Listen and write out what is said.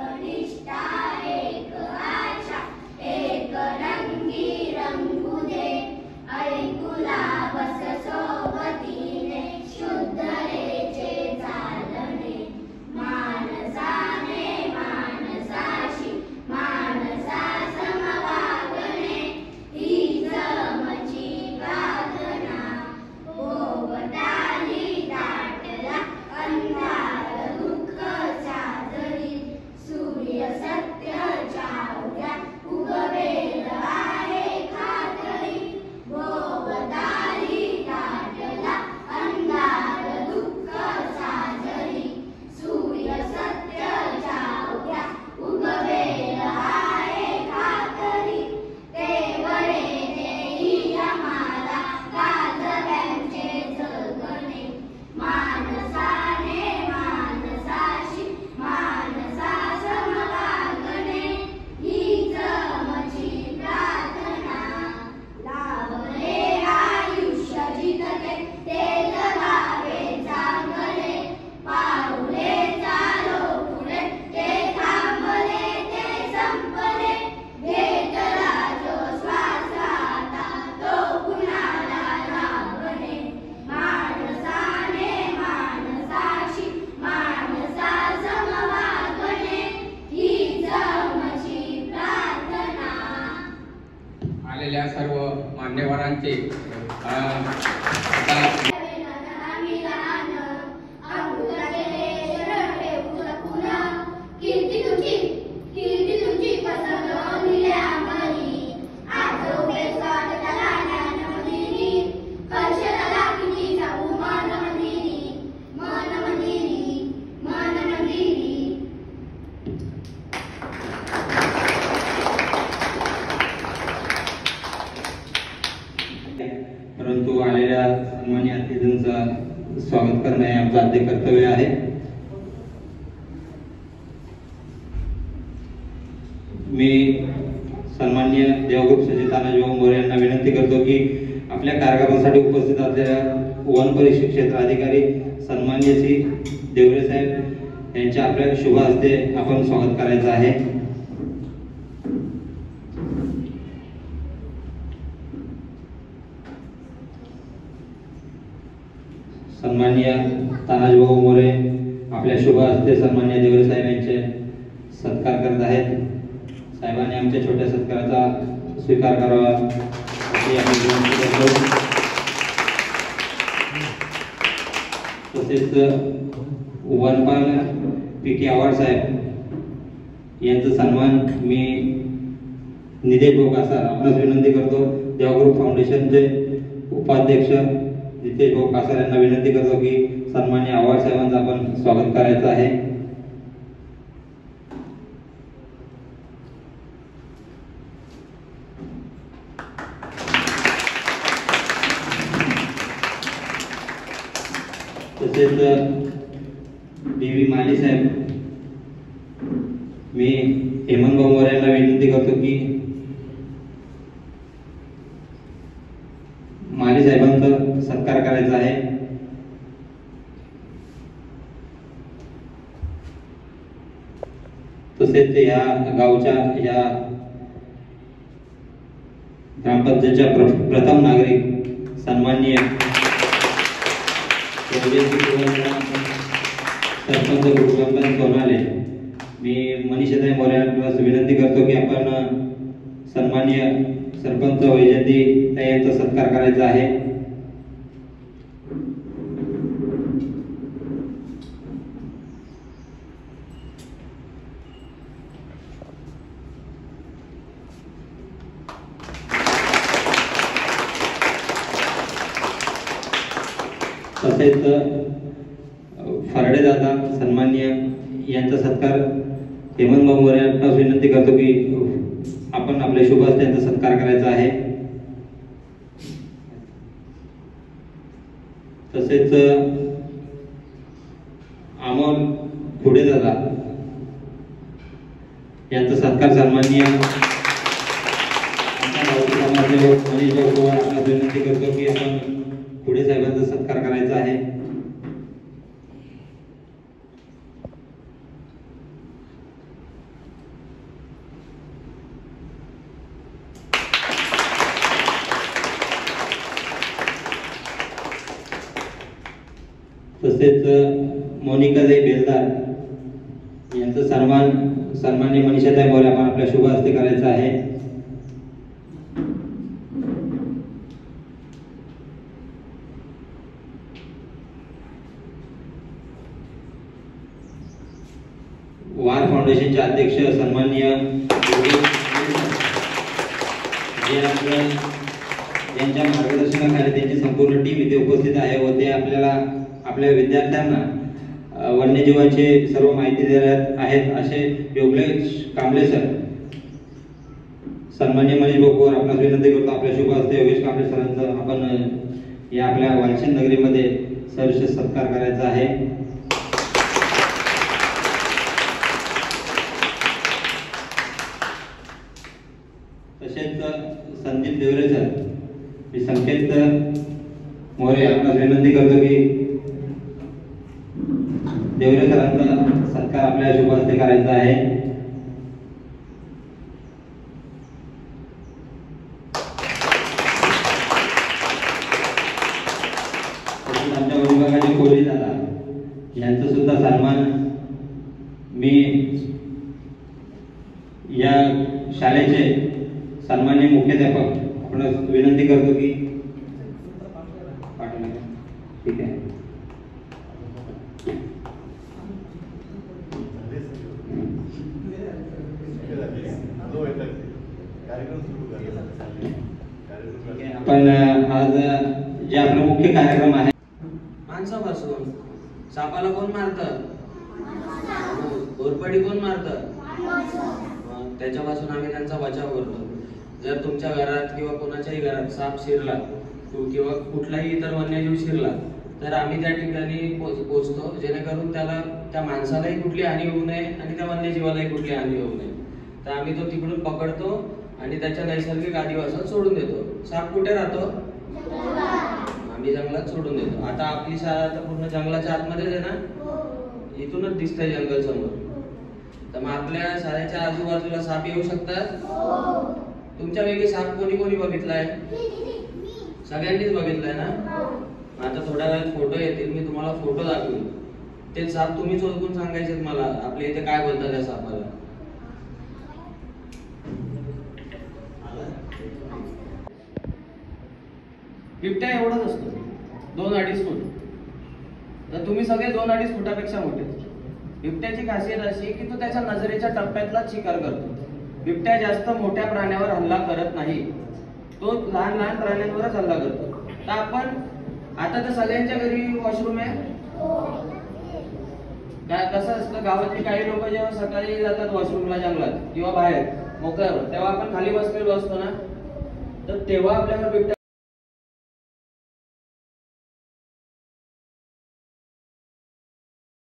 Journey. या सर्व मान्यवरांचे परंतु आलेल्या सन्मान्य अतिथींचं स्वागत करणे आमचं आद्य कर्तव्य आहे. मी सन्मान्य देवगुप सचित तानाजीभाऊ मोरे यांना विनंती करतो की आपल्या कार्यक्रमासाठी उपस्थित असलेल्या वन परिषद क्षेत्र अधिकारी सन्मान्य श्री देवरे साहेब यांच्या आपल्या शुभ हस्ते आपण स्वागत करायचं आहे. सन्माननीय तानाजीभाऊ मोरे आपल्या शुभ हस्ते सन्मान्य देवरे साहेब यांचे सत्कार करत आहेत. साहेबांनी आमच्या छोट्या सत्काराचा स्वीकार करावा. तसेच वनपाल पी के आव्हाड साहेब यांचा सन्मान मी निदेश असा आपणास विनंती करतो. देवगुरु फाउंडेशनचे उपाध्यक्ष नितेश भाऊ कासार यांना विनंती करतो की सन्मान्य आव्हाड साहेबांचं आपण स्वागत करायचं आहे. तसेच बी व्ही माली साहेब मी हेमंत भाऊ यांना विनंती करतो की माने साहेबांचा सत्कार करायचा आहे. तसेच या गावच्या या ग्रामपंचायतच्या प्रथम नागरिक सन्माननीय सरपंच गुरुगंपन सोनाले मी मनीषाताई मोरे यांना विनंती करतो की आपण सन्माननीय सरपंच वैजंती यांचा सत्कार करायचा आहे. तसेच फरडे दादा सन्मान्य यांचा सत्कार हेमंत भाऊ मोरे यांना विनंती करतो की आपण आपल्या शुभ त्यांचा यांचा सत्कार करायचा आहे. तसेच अमोल खुडे दादा यांचा सत्कार सन्मान्य मनीष भाऊ विनंती करतो की आपण पुढे साहेबांचा सत्कार करायचा आहे. तसेच मोनिकाताई बेलदार यांचा सन्मान सन्मान्य मनीषाताई मोरे आपण आपल्या शुभ हस्ते करायचा आहे. अध्यक्ष सन्मान्य यांच्या मार्गदर्शनाखाली त्यांची संपूर्ण टीम इथे उपस्थित आहे व ते आपल्याला आपल्या विद्यार्थ्यांना वन्यजीवांचे सर्व माहिती देण्यात आहेत असे योगलेश कांबळे सर. सन्मान्य मनीष बोकोर आपणास विनंती करतो आपल्या शुभ हस्ते योगेश कांबळे सरांचं आपण या आपल्या वालचंद नगरीमध्ये सरसे सत्कार करायचा आहे तसेच संदीप देवरे सर मी संकेत मोरे आपणास विनंती करतो की देवरे सरांचा सत्कार आपल्या शुभस्ते करायचा आहे. आमच्या विभागाचे कोहली दादा यांचा सुद्धा सन्मान मी या शाळेचे सन्मान्य मुख्याध्यापक आपण पाठवलं का? ठीक आहे. आपण आज जे आपलं मुख्य कार्यक्रम आहे. माणसापासून सापाला कोण मारत? घोरपडी कोण मारत? त्याच्यापासून आम्ही त्यांचा बचाव करतो. जर तुमच्या घरात किंवा कोणाच्याही घरात साप शिरला किंवा कुठलाही इतर वन्यजीव शिरला तर आम्ही त्या ठिकाणी पोच- पोचतो जेणेकरून त्याला त्या माणसालाही कुठली हानी होऊ नये आणि त्या वन्यजीवालाही कुठली हानी होऊ नये. तर आम्ही तो तिकडून पकडतो आणि त्याच्या नैसर्गिक आदिवासात सोडून देतो. साप कुठे राहतो? आम्ही जंगलात सोडून देतो. आता आपली शाळा तर पूर्ण जंगलाच्या आतमध्येच आहे ना? इथूनच दिसतंय जंगल समोर. तर मग आपल्या शाळेच्या आजूबाजूला साप येऊ शकतात? तुमच्यापैकी साप कोणी कोणी बघितलाय? सगळ्यांनीच बघितलाय ना? आता थोड्या वेळात फोटो येतील मी तुम्हाला फोटो दाखवेन. ते साप तुम्हीच ओळखून सांगायचे मला. आपल्या इथे काय बोलतात त्या सापाला? बिबट्या एवढाच असतो. दोन अडीच फूट. तर तुम्ही सगळे दोन अडीच फुटापेक्षा मोठे. बिबट्याची खासियत अशी की तो त्याच्या नजरेच्या टप्प्यातला शिकार करतो. बिबट्या जास्त मोठ्या प्राण्यावर हल्ला करत नाही. तो लहान लहान प्राण्यांवरच हल्ला करतो. तर आपण आता तर सगळ्यांच्या घरी वॉशरूम आहे. काय कसं असतं गावातली काही लोक जेव्हा सकाळी जातात वॉशरूमला जंगलात किंवा बाहेर मोकळ्यावर तेव्हा आपण खाली बसलेलो असतो ना? तर तेव्हा आपल्याला बिबट्या